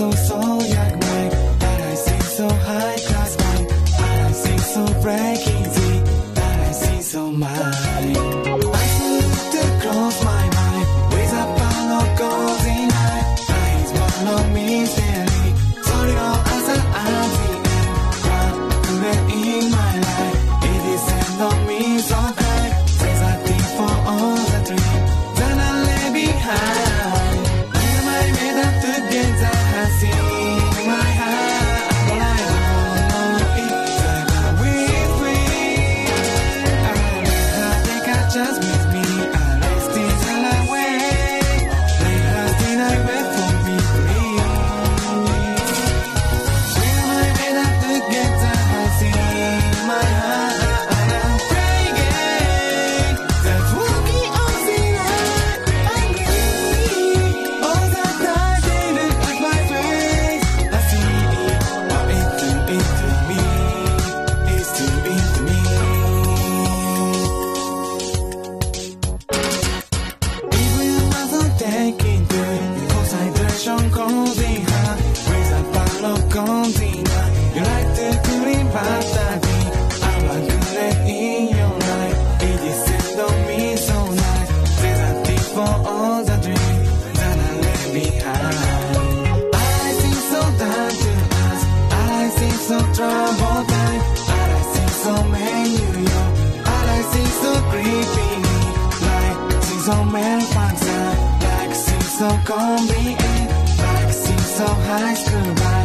so container. You like to clean battery. I'm a good in your life. It is set on me so nice. There's a tip for all the dreams that I left behind. I see so down to us. I see so troubled time. I see so many you. I see so creepy. Like see so many fans. Like see so convenient. Like see so high school. But